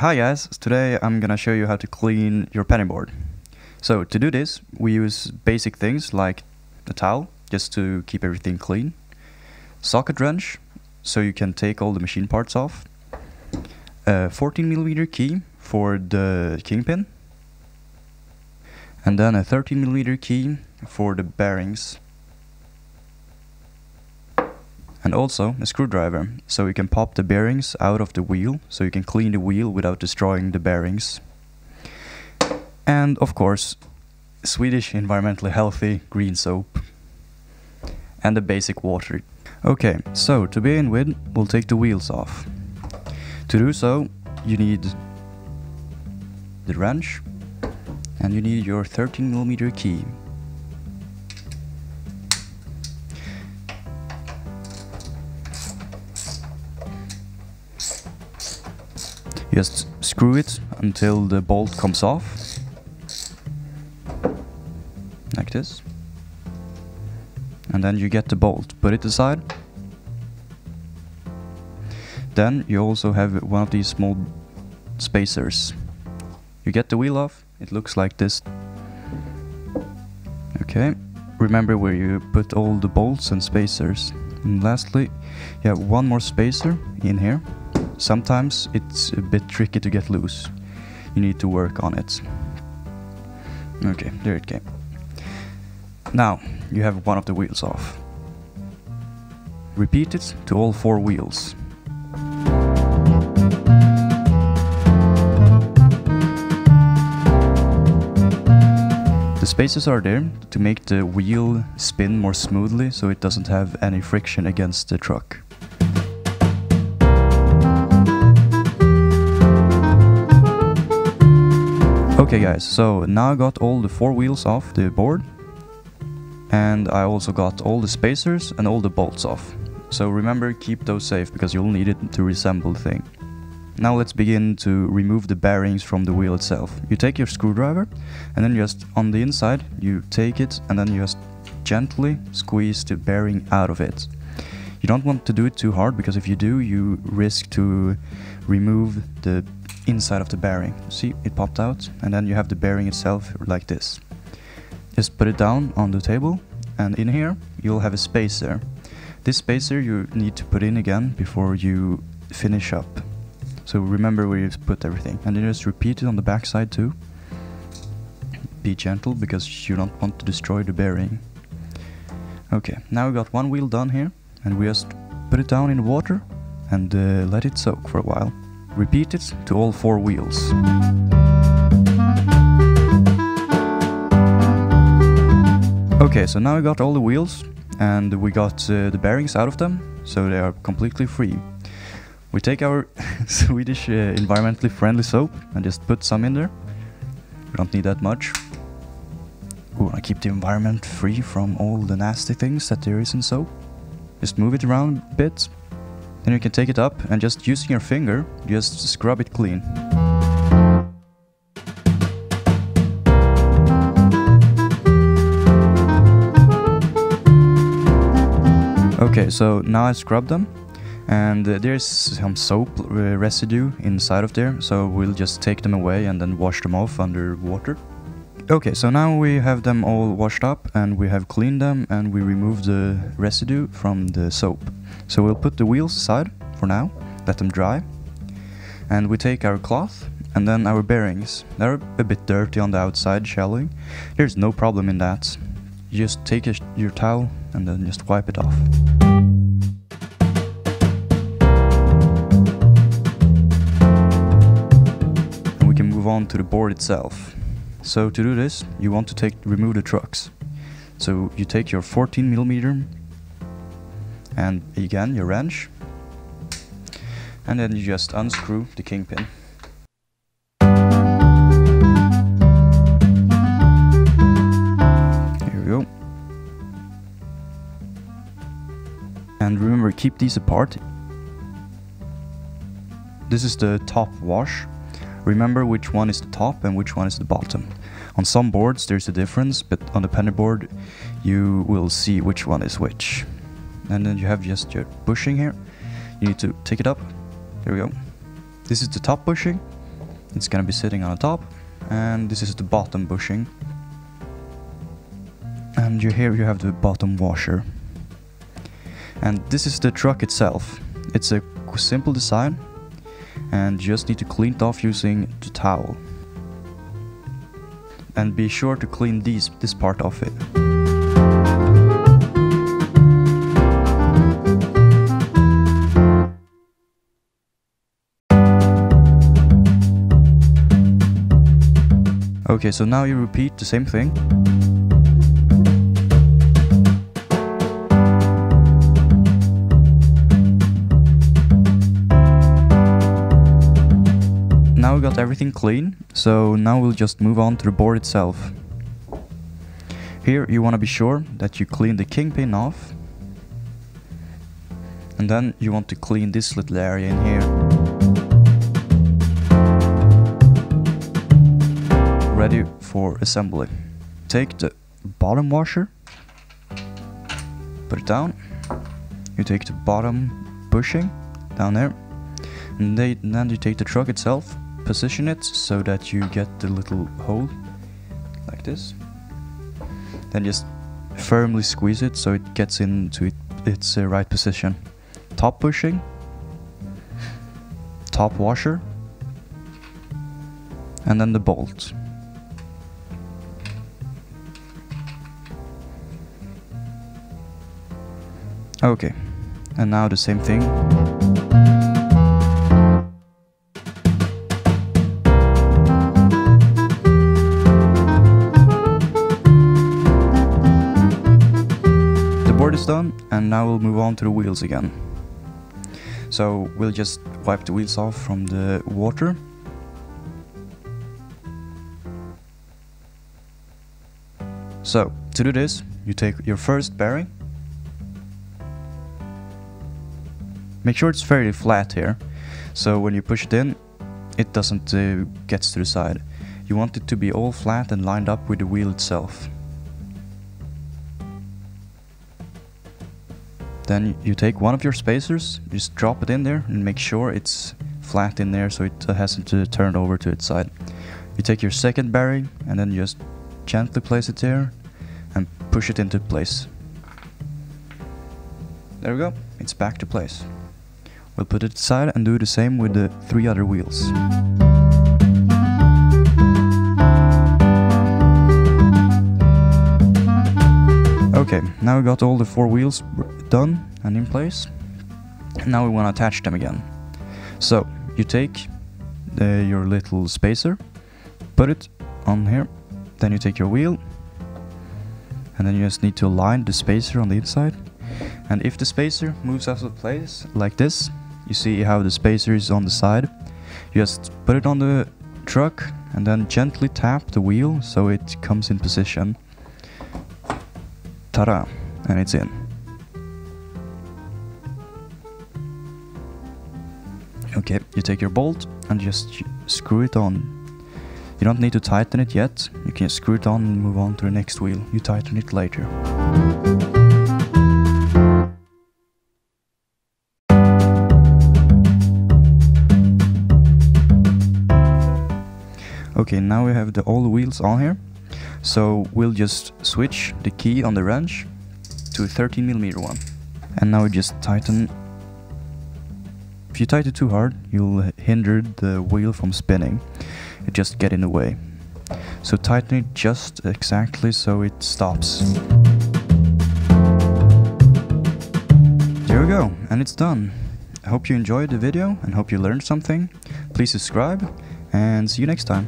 Hi guys, today I'm gonna show you how to clean your penny board. So to do this, we use basic things like a towel, just to keep everything clean, socket wrench, so you can take all the machine parts off, a 14mm key for the kingpin, and then a 13mm key for the bearings and also a screwdriver. So you can pop the bearings out of the wheel. So you can clean the wheel without destroying the bearings. And of course Swedish environmentally healthy green soap and the basic water. Okay so to begin with we'll take the wheels off. To do so you need the wrench and you need your 13mm key Just screw it until the bolt comes off. Like this. And then you get the bolt. Put it aside. Then you also have one of these small spacers. You get the wheel off. It looks like this. Okay. Remember where you put all the bolts and spacers. And lastly, you have one more spacer in here. Sometimes it's a bit tricky to get loose. You need to work on it. Okay, there it came. Now, you have one of the wheels off. Repeat it to all four wheels. The spaces are there to make the wheel spin more smoothly so it doesn't have any friction against the truck. Okay guys, so now I got all the four wheels off the board and I also got all the spacers and all the bolts off. So remember keep those safe because you'll need it to reassemble the thing. Now let's begin to remove the bearings from the wheel itself. You take your screwdriver and then just on the inside you take it and then you just gently squeeze the bearing out of it. You don't want to do it too hard because if you do you risk to remove the inside of the bearing. See, it popped out and then you have the bearing itself like this. Just put it down on the table and in here you'll have a spacer. This spacer you need to put in again before you finish up. So remember where you put everything and then just repeat it on the back side too. Be gentle because you don't want to destroy the bearing. Okay, now we got one wheel done here and we just put it down in water and uh, let it soak for a while. Repeat it to all four wheels. Okay, so now we got all the wheels and we got uh, the bearings out of them, so they are completely free. We take our Swedish uh, environmentally friendly soap and just put some in there. We don't need that much. We want to keep the environment free from all the nasty things that there is in soap. Just move it around a bit then you can take it up and just using your finger, just scrub it clean. Okay, so now I scrubbed them and uh, there's some soap uh, residue inside of there, so we'll just take them away and then wash them off under water. Okay, so now we have them all washed up and we have cleaned them and we removed the residue from the soap. So we'll put the wheels aside for now, let them dry. And we take our cloth and then our bearings. They're a bit dirty on the outside, shelling. There's no problem in that. You just take your towel and then just wipe it off. And we can move on to the board itself. So to do this, you want to take remove the trucks. So you take your 14 millimeter and again your wrench and then you just unscrew the kingpin. Here we go. And remember keep these apart. This is the top wash Remember which one is the top and which one is the bottom. On some boards there's a difference, but on the penny board you will see which one is which. And then you have just your bushing here. You need to take it up. There we go. This is the top bushing. it's gonna be sitting on the top and this is the bottom bushing and you here you have the bottom washer and this is the truck itself it's a simple design and just need to clean it off using the towel and be sure to clean these this part of it Okay, so now you repeat the same thing. Now we got everything clean, so now we'll just move on to the board itself. Here you want to be sure that you clean the kingpin off. And then you want to clean this little area in here. ready for assembly. Take the bottom washer, put it down. You take the bottom bushing down there, and, then you take the truck itself, position it so that you get the little hole like this. Then just firmly squeeze it so it gets into it, its uh, right position. Top bushing, top washer, and then the bolt. Okay, and now the same thing. And now we'll move on to the wheels again. So we'll just wipe the wheels off from the water. So, to do this, you take your first bearing Make sure it's fairly flat here, so when you push it in, it doesn't uh, get to the side. You want it to be all flat and lined up with the wheel itself. Then you take one of your spacers, just drop it in there and make sure it's flat in there so it hasn't uh, turned over to its side. You take your second bearing and then just gently place it there and push it into place. There we go, it's back to place. We'll put it aside and do the same with the three other wheels. Okay, now we got all the four wheels done and in place. Now we want to attach them again. So, you take the, your little spacer, put it on here, then you take your wheel, and then you just need to align the spacer on the inside. And if the spacer moves out of place like this, you see how the spacer is on the side. You just put it on the truck and then gently tap the wheel so it comes in position. Ta-da! And it's in. Okay, you take your bolt and just screw it on. You don't need to tighten it yet, you can screw it on and move on to the next wheel. You tighten it later. Okay, now we have the all the wheels on here. So we'll just switch the key on the wrench to a 13 millimeter one. And now we just tighten. If you tighten it too hard, you'll hinder the wheel from spinning. It just get in the way. So tighten it just exactly so it stops. There we go, and it's done. I hope you enjoyed the video and hope you learned something. Please subscribe and see you next time.